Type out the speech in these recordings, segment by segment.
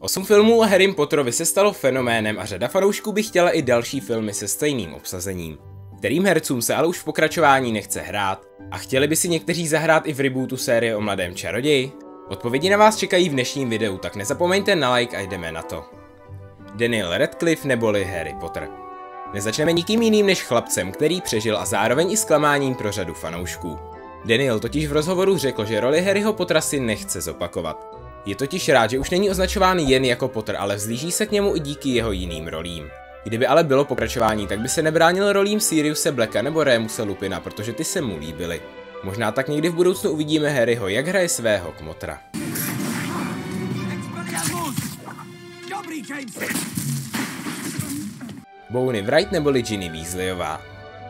Osm filmů o Harrym Potterovi se stalo fenoménem a řada fanoušků by chtěla i další filmy se stejným obsazením. Kterým hercům se ale už v pokračování nechce hrát a chtěli by si někteří zahrát i v rebootu série o mladém čaroději? Odpovědi na vás čekají v dnešním videu, tak nezapomeňte na like a jdeme na to. Daniel Radcliffe neboli Harry Potter. Nezačneme nikým jiným než chlapcem, který přežil a zároveň i zklamáním pro řadu fanoušků. Daniel totiž v rozhovoru řekl, že roli Harryho Pottera si nechce zopakovat. Je totiž rád, že už není označován jen jako Potter, ale vzlíží se k němu i díky jeho jiným rolím. Kdyby ale bylo pokračování, tak by se nebránil rolím Siriuse Blacka nebo Rémuse Lupina, protože ty se mu líbily. Možná tak někdy v budoucnu uvidíme Harryho, jak hraje svého kmotra. Bounty Wright neboli Ginny Weasleyová.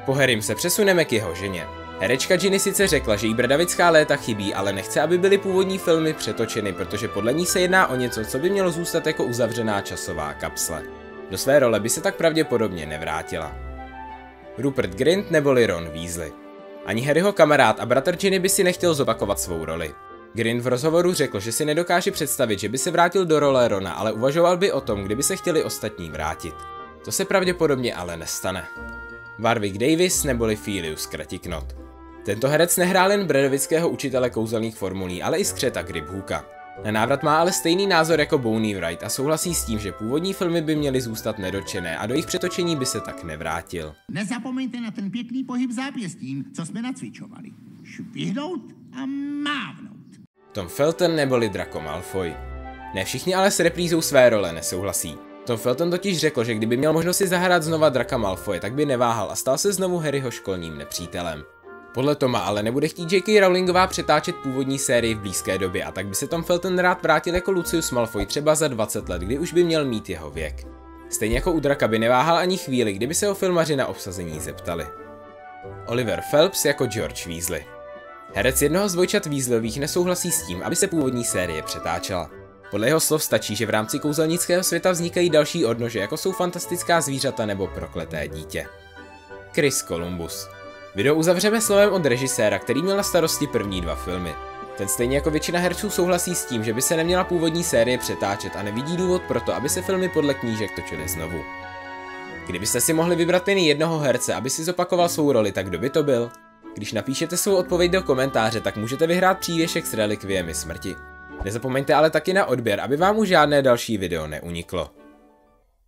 Po Harrym se přesuneme k jeho ženě. Herečka Ginny sice řekla, že jí bradavická léta chybí, ale nechce, aby byly původní filmy přetočeny, protože podle ní se jedná o něco, co by mělo zůstat jako uzavřená časová kapsle. Do své role by se tak pravděpodobně nevrátila. Rupert Grint neboli Ron Weasley. Ani Harryho kamarád a bratr Ginny by si nechtěl zopakovat svou roli. Grint v rozhovoru řekl, že si nedokáže představit, že by se vrátil do role Rona, ale uvažoval by o tom, kdyby se chtěli ostatní vrátit. To se pravděpodobně ale nestane. Warwick Davis neboli Filius Kratiknot. Tento herec nehrál jen bredovického učitele kouzelných formulí, ale i skřeta Gribhooka. Na návrat má ale stejný názor jako Bonnie Wright a souhlasí s tím, že původní filmy by měly zůstat nedočené a do jejich přetočení by se tak nevrátil. Nezapomeňte na ten pěkný pohyb zápěstím, co jsme nacvičovali. Švihnout a mávnout. Tom Felton neboli Draco Malfoy. Ne všichni ale s reprízou své role nesouhlasí. Tom Felton totiž řekl, že kdyby měl možnost si zahrát znova Draka Malfoy, tak by neváhal a stal se znovu Harryho školním nepřítelem. Podle Toma ale nebude chtít J.K. Rowlingová přetáčet původní sérii v blízké době a tak by se Tom Felton rád vrátil jako Lucius Malfoy třeba za 20 let, kdy už by měl mít jeho věk. Stejně jako u Draka by neváhal ani chvíli, kdyby se ho filmaři na obsazení zeptali. Oliver Phelps jako George Weasley. Herec jednoho z dvojčat Weasleyových nesouhlasí s tím, aby se původní série přetáčela. Podle jeho slov stačí, že v rámci kouzelnického světa vznikají další odnože, jako jsou fantastická zvířata nebo prokleté dítě. Chris Columbus. Video uzavřeme slovem od režiséra, který měl na starosti první dva filmy. Ten stejně jako většina herců souhlasí s tím, že by se neměla původní série přetáčet a nevidí důvod pro to, aby se filmy podle knížek točily znovu. Kdybyste si mohli vybrat jen jednoho herce, aby si zopakoval svou roli, tak kdo by to byl? Když napíšete svou odpověď do komentáře, tak můžete vyhrát přívěšek s relikviemi smrti. Nezapomeňte ale taky na odběr, aby vám už žádné další video neuniklo.